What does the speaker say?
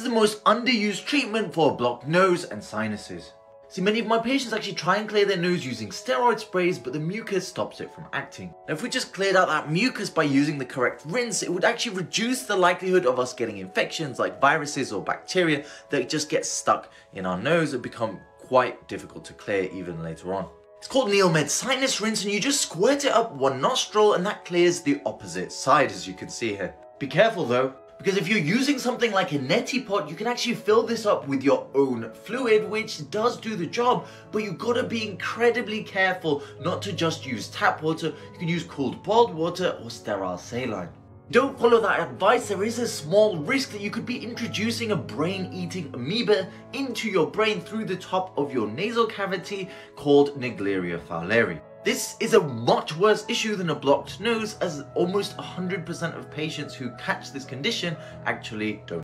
is the most underused treatment for a blocked nose and sinuses. See, many of my patients actually try and clear their nose using steroid sprays, but the mucus stops it from acting. Now, if we just cleared out that mucus by using the correct rinse, it would actually reduce the likelihood of us getting infections like viruses or bacteria that just get stuck in our nose and become quite difficult to clear even later on. It's called NeilMed Sinus Rinse and you just squirt it up one nostril and that clears the opposite side as you can see here. Be careful though, because if you're using something like a neti pot, you can actually fill this up with your own fluid, which does do the job, but you've got to be incredibly careful not to just use tap water. You can use cooled boiled water or sterile saline. Don't follow that advice, there is a small risk that you could be introducing a brain-eating amoeba into your brain through the top of your nasal cavity called Naegleria fowleri. This is a much worse issue than a blocked nose as almost 100% of patients who catch this condition actually don't